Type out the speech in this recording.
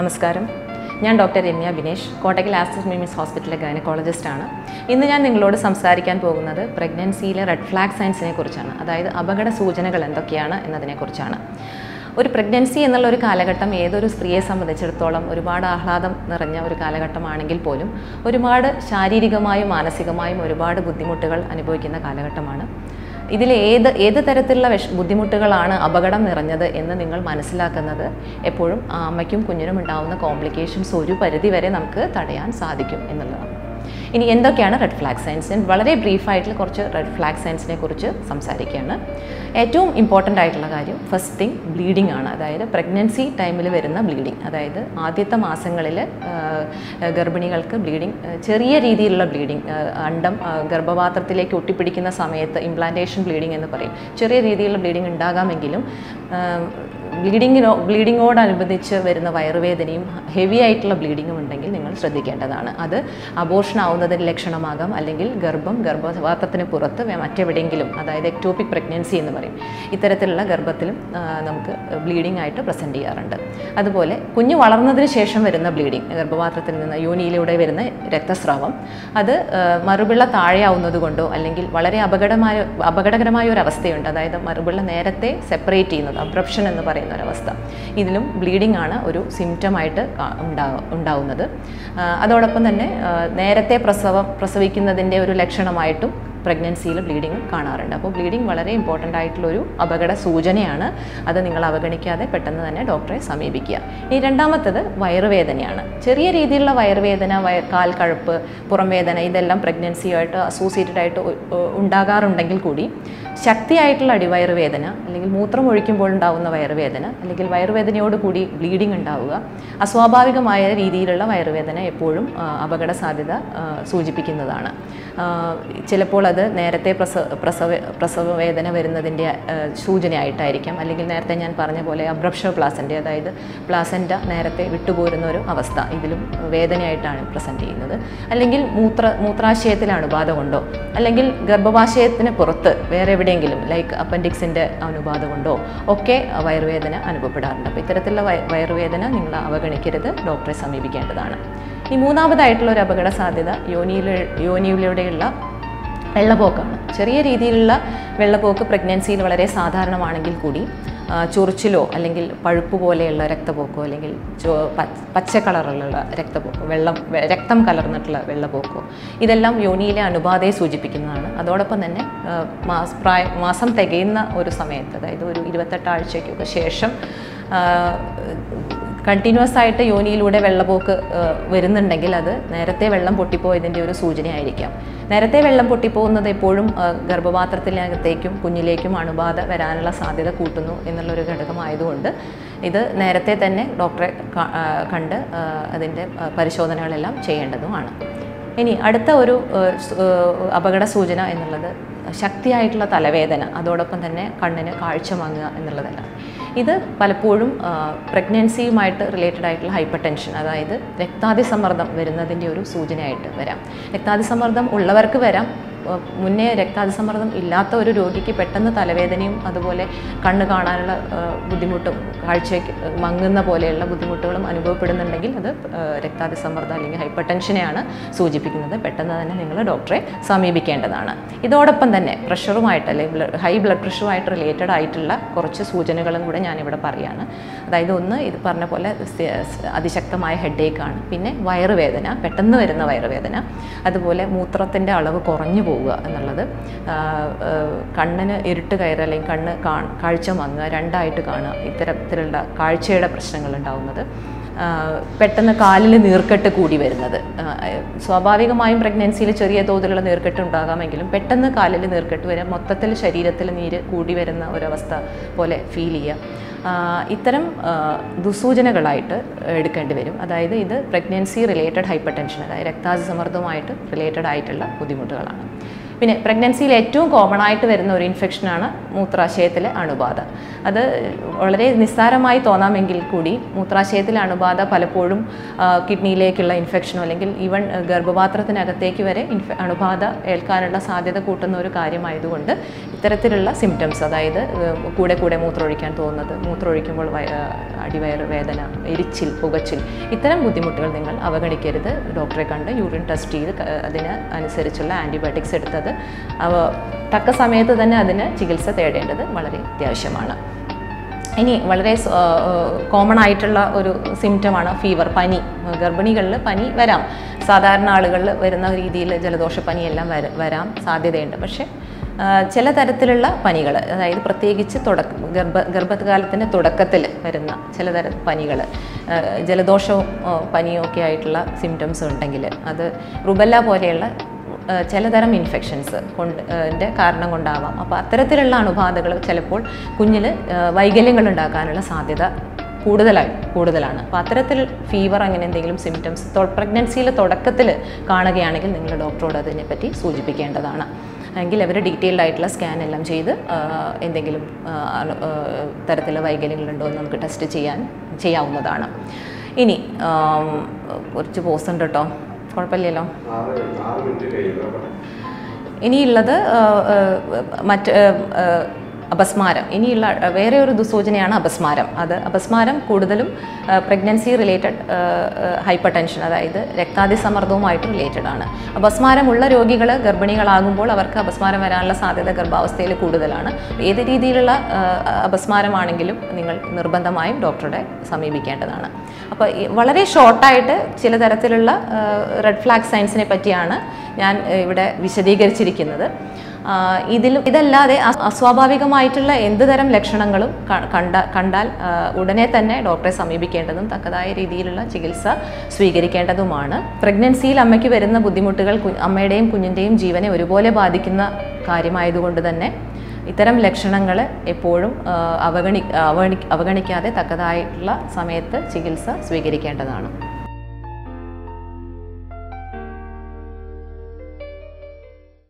നമസ്കാരം. ഞാൻ doctor Ramya Binesh Kottakkal Aster Memmi's ഹോസ്പിറ്റലിലെ ഗൈനക്കോളജിസ്റ്റാണ്. ഇന്ന് ഞാൻ നിങ്ങളോട് സംസാരിക്കാൻ പോകുന്നത് പ്രഗ്നൻസിയിലെ റെഡ് ഫ്ലാഗ് സയൻസിനെ കുറിച്ചാണ്. അതായത് അപകട സൂചനകൾ എന്തൊക്കെയാണ് എന്നതിനെക്കുറിച്ചാണ് ഒരു പ്രഗ്നൻസി എന്നുള്ള ഒരു കാലഘട്ടം ഏതൊരു സ്ത്രീയെ സംബന്ധിച്ചിടത്തോളം ഒരുപാട് ആഹ്ലാദം നിറഞ്ഞ ഒരു കാലഘട്ടമാണെങ്കിൽ പോലും ഒരുപാട് ശാരീരികമായും മാനസികമായും ഒരുപാട് ബുദ്ധിമുട്ടുകൾ അനുഭവിക്കുന്ന കാലഘട്ടമാണ്. ഇതിൽ ഏത് ഏത് തരത്തിലുള്ള വിഷ ബുദ്ധിമുട്ടുകളാണ് അപകടം നിറഞ്ഞത് എന്ന് നിങ്ങൾ മനസ്സിലാക്കുന്നത് എപ്പോഴും അമ്മയ്ക്കും കുഞ്ഞിനും ഉണ്ടാകുന്ന കോംപ്ലിക്കേഷൻസ് ഒരു പരിധി വരെ നമുക്ക് തടയാൻ സാധിക്കും എന്നുള്ളതാണ്. ഇനി എന്തൊക്കെയാണ് റെഡ് ഫ്ലാഗ് സയൻസ് ഞാൻ വളരെ ബ്രീഫായിട്ടുള്ള കുറച്ച് റെഡ് ഫ്ലാഗ് സയൻസിനെ കുറിച്ച് സംസാരിക്കുകയാണ്. ഏറ്റവും ഇമ്പോർട്ടന്റ് ആയിട്ടുള്ള കാര്യം ഫസ്റ്റ് തിങ് ബ്ലീഡിംഗ് ആണ്. അതായത് പ്രഗ്നൻസി ടൈമിൽ വരുന്ന ബ്ലീഡിംഗ് അതായത് ആദ്യത്തെ മാസങ്ങളിൽ ഗർഭിണികൾക്ക് ബ്ലീഡിംഗ് ചെറിയ രീതിയിലുള്ള ബ്ലീഡിംഗ് അണ്ടം ഗർഭപാത്രത്തിലേക്ക് ഒട്ടിപ്പിടിക്കുന്ന സമയത്ത് ഇംപ്ലാന്റേഷൻ ബ്ലീഡിംഗ് എന്ന് പറയും. ചെറിയ രീതിയിലുള്ള ബ്ലീഡിംഗ് ഉണ്ടാകാമെങ്കിലും ബ്ലീഡിങ്ങിനോ ബ്ലീഡിങ്ങോടനുബന്ധിച്ച് വരുന്ന വയറുവേദനയും ഹെവി ആയിട്ടുള്ള ബ്ലീഡിങ്ങും ഉണ്ടെങ്കിൽ നിങ്ങൾ ശ്രദ്ധിക്കേണ്ടതാണ്. അത് അബോർഷൻ ആവുന്നതിന് ലക്ഷണമാകാം. അല്ലെങ്കിൽ ഗർഭം ഗർഭപാത്രത്തിന് പുറത്ത് മറ്റെവിടെയെങ്കിലും അതായത് എക്ടോപിക് പ്രഗ്നൻസി എന്ന് പറയും. ഇത്തരത്തിലുള്ള ഗർഭത്തിലും നമുക്ക് ബ്ലീഡിംഗ് ആയിട്ട് പ്രസന്റ് ചെയ്യാറുണ്ട്. അതുപോലെ കുഞ്ഞ് വളർന്നതിന് ശേഷം വരുന്ന ബ്ലീഡിങ് ഗർഭപാത്രത്തിൽ നിന്ന് യോനിയിലൂടെ വരുന്ന രക്തസ്രാവം അത് മറുപിള്ള താഴെയാവുന്നത് കൊണ്ടോ അല്ലെങ്കിൽ വളരെ അപകടമായ അപകടകരമായ ഒരു അവസ്ഥയുണ്ട്. അതായത് മറുപിള്ള നേരത്തെ സെപ്പറേറ്റ് ചെയ്യുന്നത് അബ്രപ്ഷൻ എന്ന് പറയുന്ന ഒരവസ്ഥ ഇതിലും ബ്ലീഡിംഗ് ആണ് ഒരു സിംറ്റമായിട്ട് ഉണ്ടാ ഉണ്ടാവുന്നത്. അതോടൊപ്പം തന്നെ നേരത്തെ പ്രസവം പ്രസവിക്കുന്നതിന്റെ ഒരു ലക്ഷണമായിട്ടും പ്രഗ്നൻസിയിൽ ബ്ലീഡിങ് കാണാറുണ്ട്. അപ്പോൾ ബ്ലീഡിങ് വളരെ ഇമ്പോർട്ടന്റ് ആയിട്ടുള്ളൊരു അപകട സൂചനയാണ്. അത് നിങ്ങൾ അവഗണിക്കാതെ പെട്ടെന്ന് തന്നെ ഡോക്ടറെ സമീപിക്കുക. ഇനി രണ്ടാമത്തത് വയറുവേദനയാണ്. ചെറിയ രീതിയിലുള്ള വയറുവേദന വയർ കാൽ കഴുപ്പ് പുറം വേദന ഇതെല്ലാം പ്രഗ്നൻസിയുമായിട്ട് അസോസിയേറ്റഡ് ആയിട്ട് ഉണ്ടാകാറുണ്ടെങ്കിൽ കൂടി ശക്തിയായിട്ടുള്ള അടിവയറുവേദന അല്ലെങ്കിൽ മൂത്രം ഒഴിക്കുമ്പോൾ ഉണ്ടാകുന്ന വയറുവേദന അല്ലെങ്കിൽ വയറുവേദനയോട് കൂടി ബ്ലീഡിംഗ് ഉണ്ടാവുക അസ്വാഭാവികമായ രീതിയിലുള്ള വയറുവേദന എപ്പോഴും അപകട സാധ്യത സൂചിപ്പിക്കുന്നതാണ്. ചിലപ്പോൾ അത് നേരത്തെ പ്രസവ പ്രസവ പ്രസവ വേദന വരുന്നതിന്റെ സൂചനയായിട്ടായിരിക്കാം. അല്ലെങ്കിൽ നേരത്തെ ഞാൻ പറഞ്ഞ പോലെ അബ്രപ്ഷ പ്ലാസന്റെ അതായത് പ്ലാസന്റ നേരത്തെ വിട്ടുപോരുന്ന ഒരു അവസ്ഥ ഇതിലും വേദനയായിട്ടാണ് പ്രസന്റ് ചെയ്യുന്നത്. അല്ലെങ്കിൽ മൂത്ര മൂത്രാശയത്തിലാണ് ബാധ കൊണ്ടോ അല്ലെങ്കിൽ ഗർഭപാശയത്തിന് പുറത്ത് വേറെ എവിടെയെങ്കിലും ലൈക്ക് അപ്പൻഡിക്സിന്റെ അനുബാധ കൊണ്ടോ ഒക്കെ വയറുവേദന അനുഭവപ്പെടാറുണ്ട്. അപ്പോൾ ഇത്തരത്തിലുള്ള വയറുവേദന നിങ്ങൾ അവഗണിക്കരുത്. ഡോക്ടറെ സമീപിക്കേണ്ടതാണ്. ഈ മൂന്നാമതായിട്ടുള്ള ഒരു അപകട സാധ്യത യോനിയിലെ യോനിയിലൂടെയുള്ള വെള്ളപ്പോക്കാണ് ചെറിയ രീതിയിലുള്ള വെള്ളപ്പോക്ക് പ്രഗ്നൻസിയിൽ വളരെ സാധാരണമാണെങ്കിൽ കൂടി ചൊറിച്ചിലോ അല്ലെങ്കിൽ പഴുപ്പ് പോലെയുള്ള രക്തപോക്കോ അല്ലെങ്കിൽ പച്ച കളറിലുള്ള രക്തപോക്കോ വെള്ളം രക്തം കലർന്നിട്ടുള്ള വെള്ളപോക്കോ ഇതെല്ലാം യോനിയിലെ അണുബാധയെ സൂചിപ്പിക്കുന്നതാണ്. അതോടൊപ്പം തന്നെ പ്രായ മാസം തികയുന്ന ഒരു സമയത്ത് അതായത് ഒരു ഇരുപത്തെട്ട് ആഴ്ചയ്ക്കൊക്കെ ശേഷം കണ്ടിന്യൂസ് ആയിട്ട് യോനിയിലൂടെ വെള്ളപ്പോക്ക് വരുന്നുണ്ടെങ്കിൽ അത് നേരത്തെ വെള്ളം പൊട്ടിപ്പോയതിന്റെ ഒരു സൂചനയായിരിക്കാം. നേരത്തെ വെള്ളം പൊട്ടിപ്പോകുന്നത് എപ്പോഴും ഗർഭപാത്രത്തിനകത്തേക്കും കുഞ്ഞിലേക്കും അണുബാധ വരാനുള്ള സാധ്യത കൂട്ടുന്നു എന്നുള്ളൊരു ഘടകമായതുകൊണ്ട് ഇത് നേരത്തെ തന്നെ ഡോക്ടറെ കണ്ട് അതിന്റെ പരിശോധനകളെല്ലാം ചെയ്യേണ്ടതുമാണ്. ഇനി അടുത്ത ഒരു അപകട സൂചന എന്നുള്ളത് ശക്തിയായിട്ടുള്ള തലവേദന അതോടൊപ്പം തന്നെ കണ്ണിന് കാഴ്ച മങ്ങുക എന്നുള്ളതല്ല. ഇത് പലപ്പോഴും പ്രഗ്നൻസിയുമായിട്ട് റിലേറ്റഡ് ആയിട്ടുള്ള ഹൈപ്പർ ടെൻഷൻ അതായത് രക്താതിസമ്മർദ്ദം വരുന്നതിന്റെ ഒരു സൂചനയായിട്ട് വരാം. രക്താതിസമ്മർദ്ദം ഉള്ളവർക്ക് വരാം മുന്നേ രക്താതിസമ്മർദ്ദം ഇല്ലാത്ത ഒരു രോഗിക്ക് പെട്ടെന്ന് തലവേദനയും അതുപോലെ കണ്ണ് കാണാനുള്ള ബുദ്ധിമുട്ടും കാഴ്ചയ്ക്ക് മങ്ങുന്ന പോലെയുള്ള ബുദ്ധിമുട്ടുകളും അനുഭവപ്പെടുന്നുണ്ടെങ്കിൽ അത് രക്താതിസമ്മർദ്ദം അല്ലെങ്കിൽ ഹൈപ്പർ ടെൻഷനെയാണ് സൂചിപ്പിക്കുന്നത്. പെട്ടെന്ന് തന്നെ നിങ്ങൾ ഡോക്ടറെ സമീപിക്കേണ്ടതാണ്. ഇതോടൊപ്പം തന്നെ പ്രഷറുമായിട്ട് അല്ലെങ്കിൽ ഹൈ ബ്ലഡ് പ്രഷറുമായിട്ട് റിലേറ്റഡ് ആയിട്ടുള്ള കുറച്ച് സൂചനകളും കൂടെ ഞാനിവിടെ പറയുകയാണ് അതായത് ഒന്ന് ഇത് പറഞ്ഞ പോലെ അതിശക്തമായ ഹെഡ് അതിശക്തമായ ഹെഡേക്കാണ് പിന്നെ വയറുവേദന പെട്ടെന്ന് വരുന്ന വയറുവേദന. അതുപോലെ മൂത്രത്തിന്റെ അളവ് കുറഞ്ഞു പോവുക എന്നുള്ളത്. കണ്ണിന് ഇരുട്ട് കയറുക അല്ലെങ്കിൽ കണ്ണ് കാഴ്ച മങ്ങുക രണ്ടായിട്ട് കാണുക. ഇത്തരത്തിലുള്ള കാഴ്ചയുടെ പ്രശ്നങ്ങൾ ഉണ്ടാവുന്നത്. പെട്ടെന്ന് കാലിൽ നീർക്കെട്ട് കൂടി വരുന്നത്. സ്വാഭാവികമായും പ്രഗ്നൻസിയിൽ ചെറിയ തോതിലുള്ള നീർക്കെട്ട് ഉണ്ടാകാമെങ്കിലും പെട്ടെന്ന് കാലിൽ നീർക്കെട്ട് വരിക മൊത്തത്തിൽ ശരീരത്തിൽ നീര് കൂടി വരുന്ന ഒരവസ്ഥ പോലെ ഫീൽ ചെയ്യുക. ഇത്തരം ദുസൂചനകളായിട്ട് എടുക്കേണ്ടി വരും. അതായത് ഇത് പ്രഗ്നൻസി റിലേറ്റഡ് ഹൈപ്പർ ടെൻഷൻ അതായത് രക്താതിസമ്മർദ്ദവുമായിട്ട് റിലേറ്റഡ് ആയിട്ടുള്ള ബുദ്ധിമുട്ടുകളാണ്. പിന്നെ പ്രഗ്നൻസിയിൽ ഏറ്റവും കോമൺ ആയിട്ട് വരുന്ന ഒരു ഇൻഫെക്ഷനാണ് മൂത്രാശയത്തിലെ അണുബാധ. അത് വളരെ നിസ്സാരമായി തോന്നാമെങ്കിൽ കൂടി മൂത്രാശയത്തിലെ അണുബാധ പലപ്പോഴും കിഡ്നിയിലേക്കുള്ള ഇൻഫെക്ഷനോ അല്ലെങ്കിൽ ഈവൻ ഗർഭപാത്രത്തിനകത്തേക്ക് വരെ ഇൻഫെ അണുബാധ ഏൽക്കാനുള്ള സാധ്യത കൂട്ടുന്ന ഒരു കാര്യമായതുകൊണ്ട് ഇത്തരത്തിലുള്ള സിംറ്റംസ് അതായത് കൂടെ കൂടെ മൂത്രമൊഴിക്കാൻ തോന്നുന്നത് മൂത്രമൊഴിക്കുമ്പോൾ അടിവയറ് വേദന എരിച്ചിൽ പുകച്ചിൽ ഇത്തരം ബുദ്ധിമുട്ടുകൾ നിങ്ങൾ അവഗണിക്കരുത്. ഡോക്ടറെ കണ്ട് യൂറിൻ ടെസ്റ്റ് ചെയ്ത് അതിന് അനുസരിച്ചുള്ള ആന്റിബയോട്ടിക്സ് എടുത്തത് അവ തക്ക സമയത്ത് തന്നെ അതിന് ചികിത്സ തേടേണ്ടത് വളരെ അത്യാവശ്യമാണ്. ഇനി വളരെ കോമൺ ആയിട്ടുള്ള ഒരു സിംറ്റമാണ് ഫീവർ പനി. ഗർഭിണികളിൽ പനി വരാം. സാധാരണ ആളുകളിൽ വരുന്ന രീതിയിൽ ജലദോഷ പനിയെല്ലാം വര വരാം സാധ്യതയുണ്ട്. പക്ഷേ ചില തരത്തിലുള്ള പനികൾ അതായത് പ്രത്യേകിച്ച് തുടക്ക ഗർഭ ഗർഭകാലത്തിന്റെ തുടക്കത്തിൽ വരുന്ന ചില തരം പനികൾ ജലദോഷവും പനിയും ഒക്കെ ആയിട്ടുള്ള സിംറ്റംസ് ഉണ്ടെങ്കിൽ അത് റുബല്ല പോലെയുള്ള ചിലതരം ഇൻഫെക്ഷൻസ് കൊണ്ട് കാരണം കൊണ്ടാവാം. അപ്പോൾ അത്തരത്തിലുള്ള അണുബാധകൾ ചിലപ്പോൾ കുഞ്ഞിൽ വൈകല്യങ്ങൾ ഉണ്ടാക്കാനുള്ള സാധ്യത കൂടുതലായി കൂടുതലാണ്. അപ്പോൾ അത്തരത്തിൽ ഫീവർ അങ്ങനെ എന്തെങ്കിലും സിംറ്റംസ് പ്രഗ്നൻസിയിലെ തുടക്കത്തിൽ കാണുകയാണെങ്കിൽ നിങ്ങൾ ഡോക്ടറോട് അതിനെപ്പറ്റി സൂചിപ്പിക്കേണ്ടതാണ്. അല്ലെങ്കിൽ അവർ ഡീറ്റെയിൽഡ് ആയിട്ടുള്ള സ്കാൻ എല്ലാം ചെയ്ത് എന്തെങ്കിലും തരത്തിലുള്ള വൈകല്യങ്ങളുണ്ടോ എന്ന് നമുക്ക് ടെസ്റ്റ് ചെയ്യാൻ ചെയ്യാവുന്നതാണ്. ഇനി കുറച്ച് പോസ് ഉണ്ട് കേട്ടോ കുഴപ്പമില്ലല്ലോ. ഇനിയുള്ളത് മറ്റ് അപസ്മാരം. ഇനിയുള്ള വേറെ ഒരു ദുസൂചനയാണ് അപസ്മാരം. അത് അപസ്മാരം കൂടുതലും പ്രഗ്നൻസി റിലേറ്റഡ് ഹൈപ്പർ ടെൻഷൻ അതായത് രക്താതിസമ്മർദ്ദവുമായിട്ട് റിലേറ്റഡ് ആണ്. അപസ്മാരമുള്ള രോഗികൾ ഗർഭിണികളാകുമ്പോൾ അവർക്ക് അപസ്മാരം വരാനുള്ള സാധ്യത ഗർഭാവസ്ഥയിൽ കൂടുതലാണ്. ഏത് രീതിയിലുള്ള അപസ്മാരമാണെങ്കിലും നിങ്ങൾ നിർബന്ധമായും ഡോക്ടറുടെ സമീപിക്കേണ്ടതാണ്. അപ്പോൾ വളരെ ഷോർട്ടായിട്ട് ചില തരത്തിലുള്ള റെഡ് ഫ്ലാഗ് സയൻസിനെ പറ്റിയാണ് ഞാൻ ഇവിടെ വിശദീകരിച്ചിരിക്കുന്നത്. ഇതിൽ ഇതല്ലാതെ അസ്വാഭാവികമായിട്ടുള്ള എന്ത് തരം ലക്ഷണങ്ങളും കണ്ട കണ്ടാൽ ഉടനെ തന്നെ ഡോക്ടറെ സമീപിക്കേണ്ടതും തക്കതായ രീതിയിലുള്ള ചികിത്സ സ്വീകരിക്കേണ്ടതുമാണ്. പ്രഗ്നൻസിയിൽ അമ്മയ്ക്ക് വരുന്ന ബുദ്ധിമുട്ടുകൾ അമ്മയുടെയും കുഞ്ഞിന്റെയും ജീവനെ ഒരുപോലെ ബാധിക്കുന്ന കാര്യമായതുകൊണ്ട് തന്നെ ഇത്തരം ലക്ഷണങ്ങൾ എപ്പോഴും അവഗണി അവഗണിക്കാതെ തക്കതായിട്ടുള്ള സമയത്ത് ചികിത്സ സ്വീകരിക്കേണ്ടതാണ്.